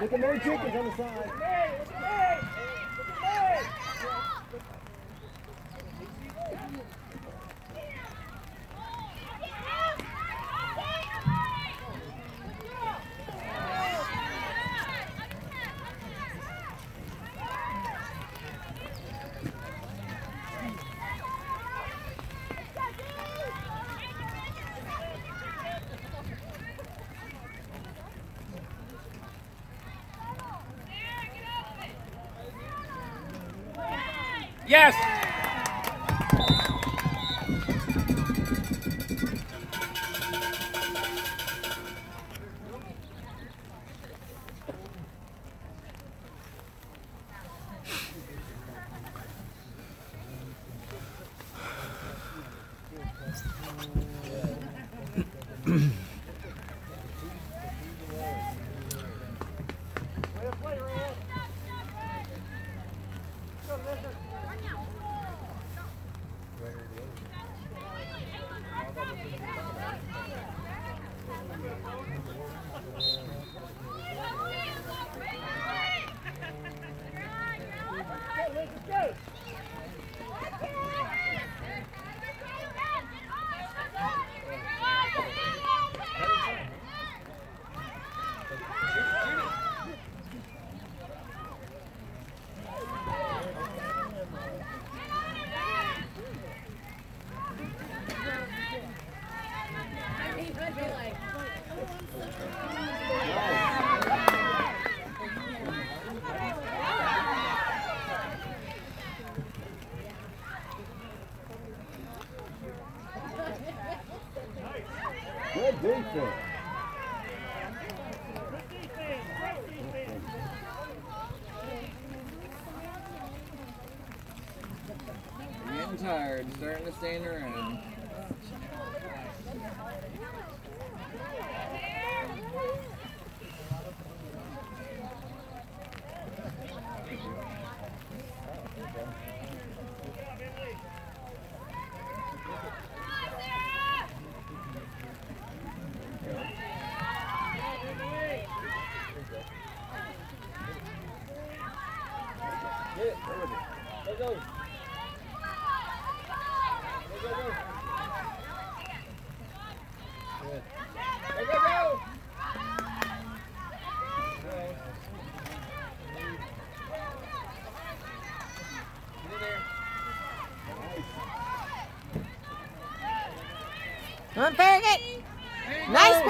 Look at Mary Chickens on the side. Yes! tired, starting to stand around. Come on, Farragut. Nice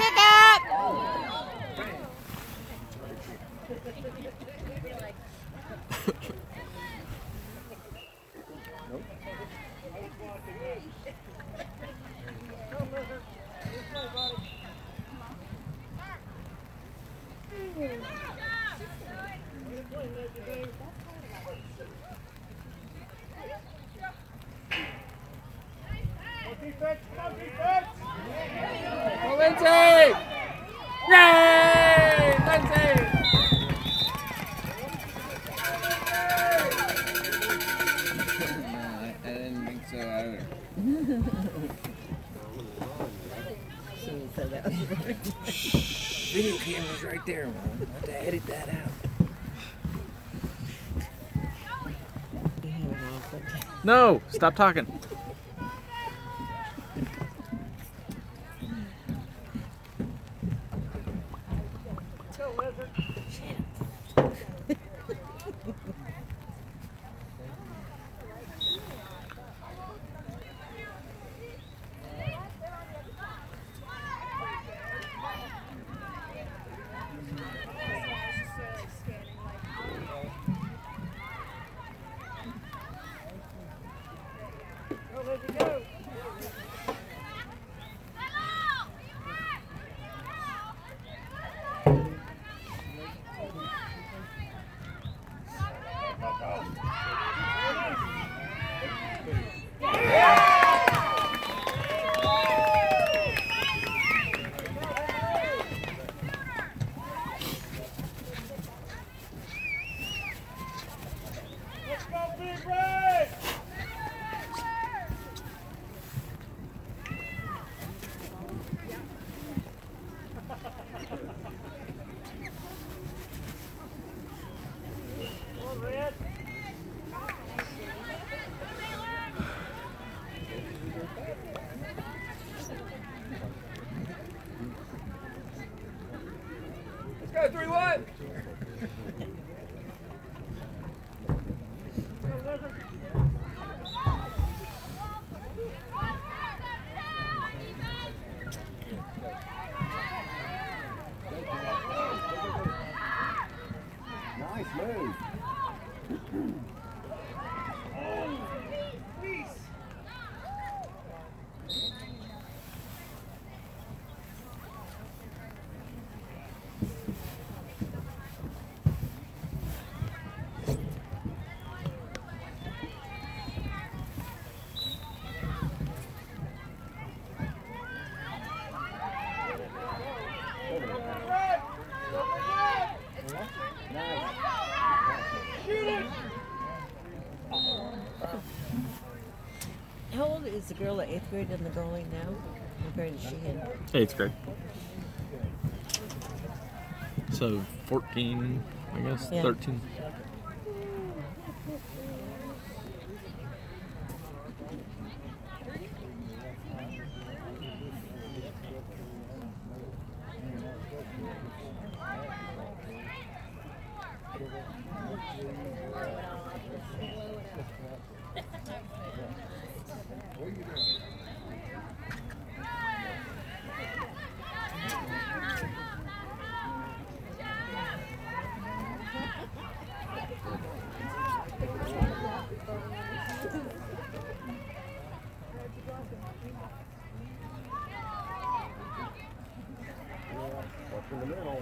pickup. Lindsay! Yay! Lindsay! No, I, I didn't think so either. Video camera's right there, man. I have to edit that out. No! Stop talking. Girl at eighth grade in the goalie now compared to Sheehan? Eighth grade. So 14, I guess, Yeah. 13. In the middle.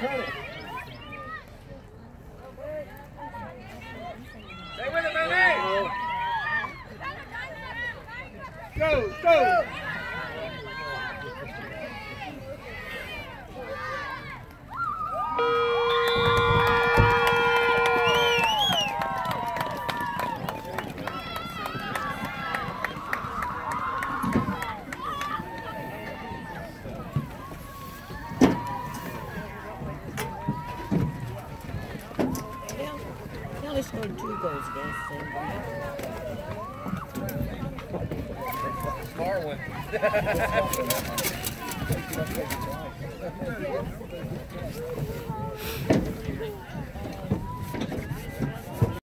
Cut He only scored two goals against them. Smart one.